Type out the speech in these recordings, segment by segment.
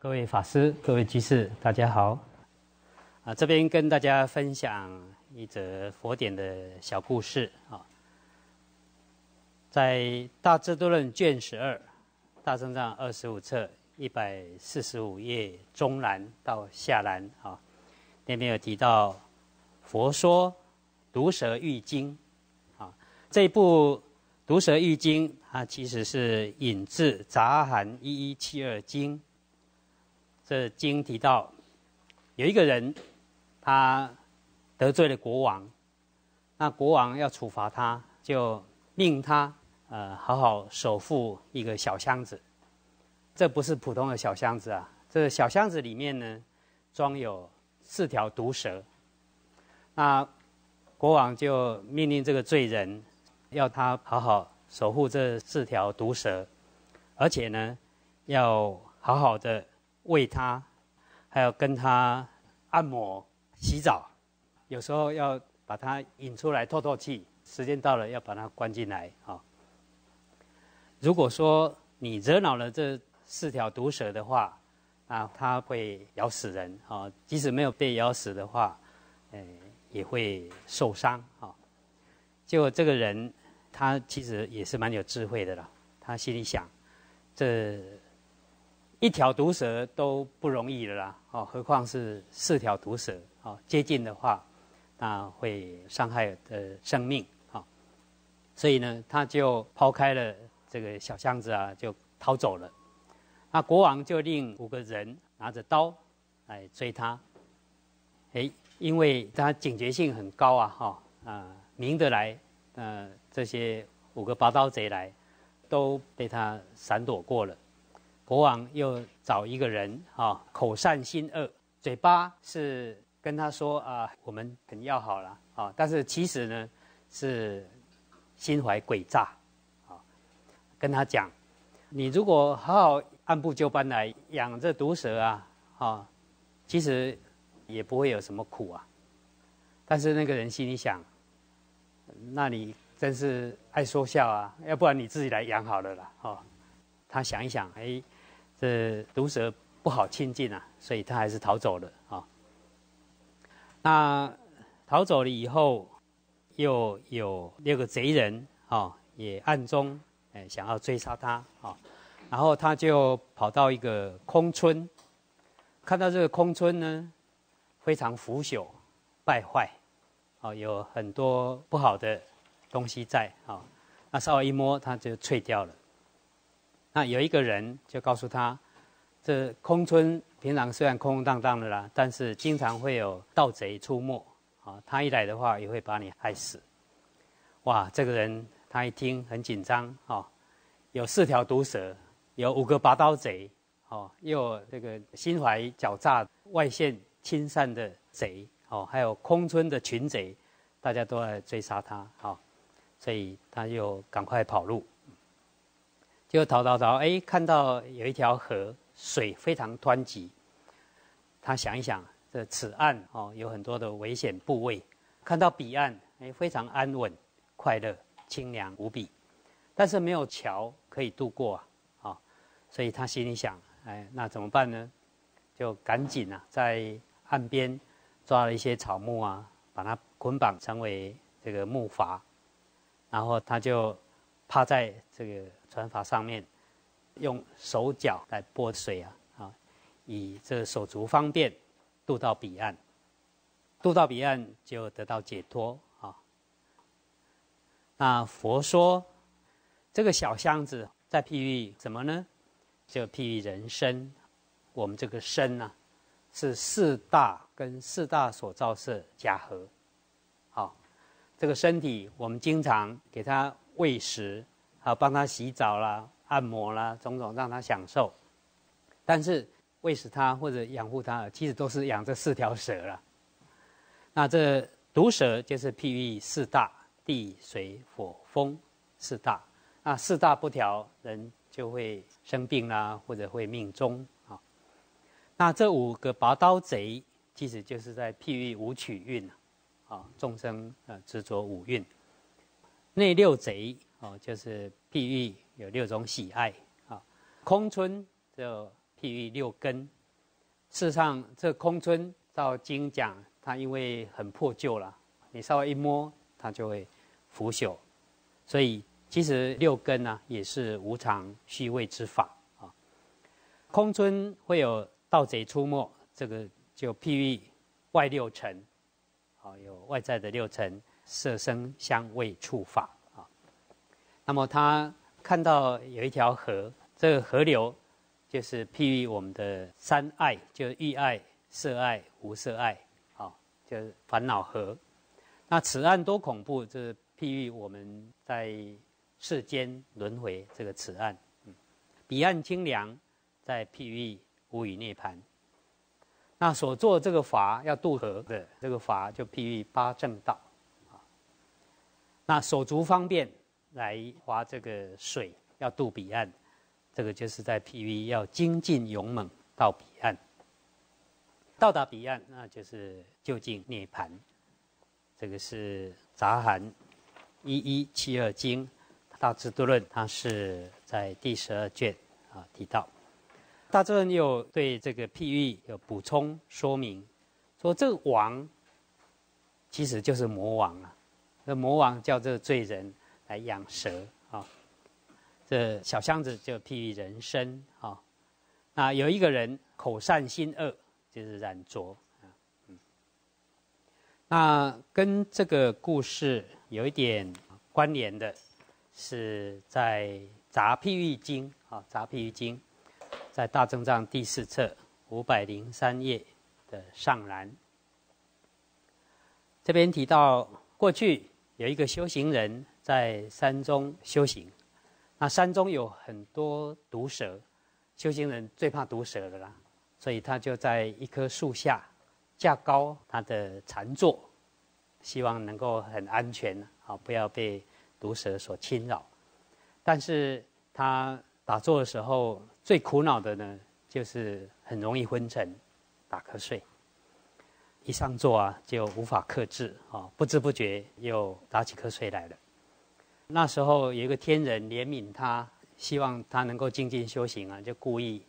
各位法师、各位居士，大家好。啊，这边跟大家分享一则佛典的小故事啊。在《大智度论》卷十二，《大正藏》二十五册一百四十五页中栏到下栏啊，那边有提到《佛说毒蛇喻经》啊，这部《毒蛇喻经》它其实是引自《杂含一一七二经》。这经提到，有一个人，他得罪了国王，那国王要处罚他，就命他呃好好守护一个小箱子。这不是普通的小箱子啊，这小箱子里面呢，装有四条毒蛇。那国王就命令这个罪人，要他好好守护这四条毒蛇，而且呢，要好好的。喂它，还要跟它按摩、洗澡，有时候要把它引出来透透气。时间到了，要把它关进来啊。如果说你惹恼了这四条毒蛇的话，啊，它会咬死人啊。即使没有被咬死的话，呃，也会受伤啊。结果这个人他其实也是蛮有智慧的啦，他心里想，这。一条毒蛇都不容易了啦，哦，何况是四条毒蛇？哦，接近的话，那会伤害的生命，哦，所以呢，他就抛开了这个小箱子啊，就逃走了。那国王就令五个人拿着刀来追他。哎，因为他警觉性很高啊，哈啊，明得来，呃，这些五个拔刀贼来，都被他闪躲过了。国王又找一个人啊，口善心恶，嘴巴是跟他说啊，我们很要好了啊，但是其实呢是心怀诡诈啊，跟他讲，你如果好好按部就班来养这毒蛇啊，啊，其实也不会有什么苦啊。但是那个人心里想，那你真是爱说笑啊，要不然你自己来养好了啦，哦，他想一想，哎。这毒蛇不好亲近啊，所以他还是逃走了啊。那逃走了以后，又有六个贼人啊，也暗中哎想要追杀他啊。然后他就跑到一个空村，看到这个空村呢，非常腐朽败坏，啊，有很多不好的东西在啊。那稍微一摸，它就脆掉了。那有一个人就告诉他，这空村平常虽然空空荡荡的啦，但是经常会有盗贼出没啊。他一来的话，也会把你害死。哇，这个人他一听很紧张啊，有四条毒蛇，有五个拔刀贼，哦，又有这个心怀狡诈、外线亲善的贼，哦，还有空村的群贼，大家都在追杀他，好，所以他就赶快跑路。就逃逃逃，哎，看到有一条河，水非常湍急。他想一想，这此岸哦，有很多的危险部位。看到彼岸，哎，非常安稳、快乐、清凉无比。但是没有桥可以渡过啊，啊，所以他心里想，哎，那怎么办呢？就赶紧啊，在岸边抓了一些草木啊，把它捆绑成为这个木筏，然后他就趴在这个。船筏上面用手脚来拨水啊，啊，以这手足方便渡到彼岸，渡到彼岸就得到解脱啊。那佛说这个小箱子在譬喻什么呢？就譬喻人生，我们这个身呐，是四大跟四大所造色假合。好，这个身体我们经常给它喂食。好，帮他洗澡啦、按摩啦，种种让他享受。但是喂食他或者养护他，其实都是养这四条蛇了。那这毒蛇就是譬喻四大地水火风四大。那四大不调，人就会生病啦，或者会命中啊。那这五个拔刀贼，其实就是在譬喻五取运啊，众生呃执着五蕴。那六贼。哦，就是譬喻有六种喜爱啊，空村就譬喻六根。事实上，这空村照经讲，它因为很破旧了，你稍微一摸，它就会腐朽。所以，其实六根呢，也是无常虚位之法啊。空村会有盗贼出没，这个就譬喻外六尘，啊，有外在的六尘，色声香味触法啊。那么他看到有一条河，这个河流。就是譬喻我们的三爱，就是欲爱、色爱、无色爱，好，就是烦恼河。那此岸多恐怖，就是譬喻我们在世间轮回这个此岸。彼岸清凉，在譬喻无语涅盘。那所做这个法要渡河的这个法，就譬喻八正道。那手足方便来划这个水，要渡彼岸。这个就是在 PV 要精进勇猛到彼岸，到达彼岸，那就是就近涅盘。这个是杂含一一七二经大智度论，它是在第十二卷啊提到。大智论又对这个譬喻有补充说明，说这个王其实就是魔王啊，那魔王叫这个罪人来养蛇啊。这小箱子就譬喻人生啊，那有一个人口善心恶，就是染浊啊，嗯，那跟这个故事有一点关联的，是在《杂譬喻经》啊，《杂譬喻经》在大正藏第四册五百零三页的上栏，这边提到过去有一个修行人在山中修行。那山中有很多毒蛇，修行人最怕毒蛇的啦，所以他就在一棵树下架高他的禅坐，希望能够很安全啊，不要被毒蛇所侵扰。但是他打坐的时候最苦恼的呢，就是很容易昏沉、打瞌睡。一上座啊，就无法克制啊，不知不觉又打起瞌睡来了。那时候有一个天人怜悯他，希望他能够静静修行啊，就故意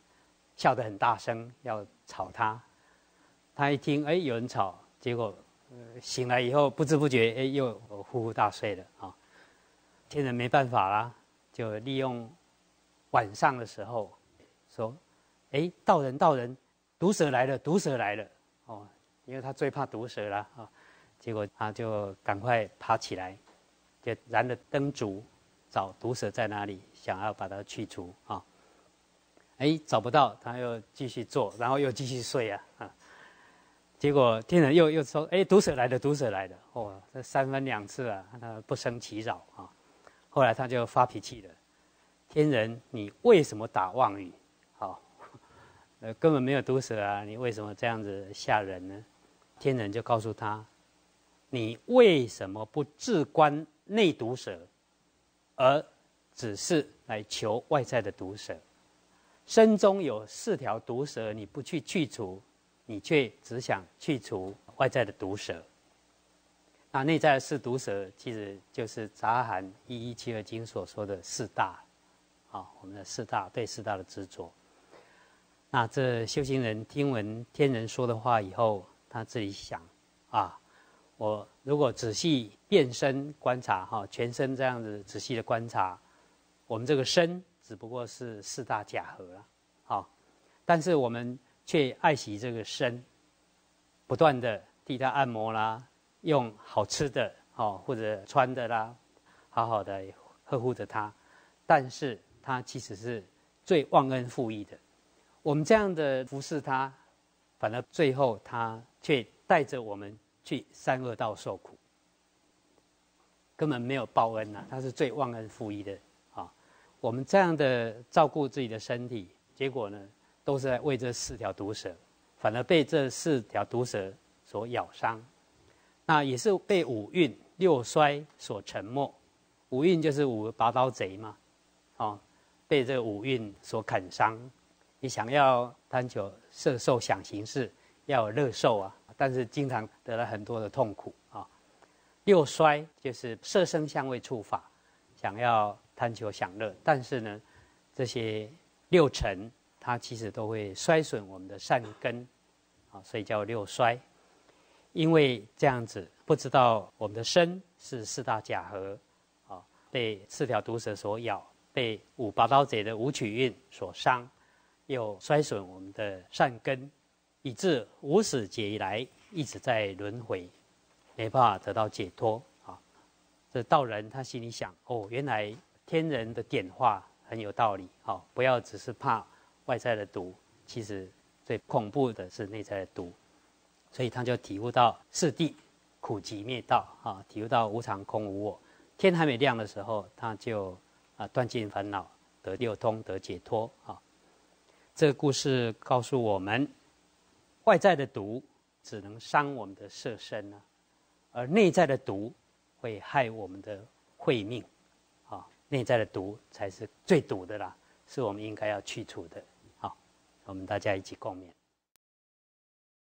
笑得很大声，要吵他。他一听，哎，有人吵，结果醒来以后不知不觉，哎，又呼呼大睡了啊。天人没办法啦，就利用晚上的时候说：“哎，道人道人，毒蛇来了，毒蛇来了。”因为他最怕毒蛇了啊。结果他就赶快爬起来。就燃了灯烛，找毒蛇在哪里，想要把它去除啊！哎，找不到，他又继续做，然后又继续睡啊啊！结果天人又又说：“哎，毒蛇来了，毒蛇来了！”哦，这三番两次啊，他不生其扰啊。后来他就发脾气了：“天人，你为什么打妄语？好，呃，根本没有毒蛇啊，你为什么这样子吓人呢？”天人就告诉他：“你为什么不自观？”内毒蛇，而只是来求外在的毒蛇。身中有四条毒蛇，你不去去除，你却只想去除外在的毒蛇。那内在的四毒蛇，其实就是杂含一一七二经所说的四大，啊，我们的四大对四大的执着。那这修行人听闻天人说的话以后，他自己想，啊。我如果仔细变身观察，哈，全身这样子仔细的观察，我们这个身只不过是四大假合了，好，但是我们却爱惜这个身，不断的替他按摩啦，用好吃的，哦，或者穿的啦，好好的呵护着他，但是他其实是最忘恩负义的，我们这样的服侍他，反而最后他却带着我们。去三恶道受苦，根本没有报恩呐！他是最忘恩负义的啊！我们这样的照顾自己的身体，结果呢，都是在为这四条毒蛇，反而被这四条毒蛇所咬伤。那也是被五蕴六衰所沉没。五蕴就是五拔刀贼嘛，哦，被这五蕴所砍伤。你想要贪求色受想行识，要有乐受啊！但是经常得了很多的痛苦啊。六衰就是色声香味触法，想要贪求享乐，但是呢，这些六尘它其实都会衰损我们的善根，啊，所以叫六衰。因为这样子，不知道我们的身是四大假合，啊，被四条毒蛇所咬，被五拔刀贼的五曲运所伤，又衰损我们的善根，以致无始劫以来一直在轮回，没办法得到解脱啊。这道人他心里想：哦，原来天人的点化很有道理，好，不要只是怕外在的毒，其实最恐怖的是内在的毒。所以他就体悟到四谛苦集灭道啊，体悟到无常空无我。天还没亮的时候，他就啊断尽烦恼，得六通，得解脱啊。这个故事告诉我们，外在的毒只能伤我们的色身呢，而内在的毒会害我们的慧命啊。内在的毒才是最毒的啦，是我们应该要去除的。好，我们大家一起共勉。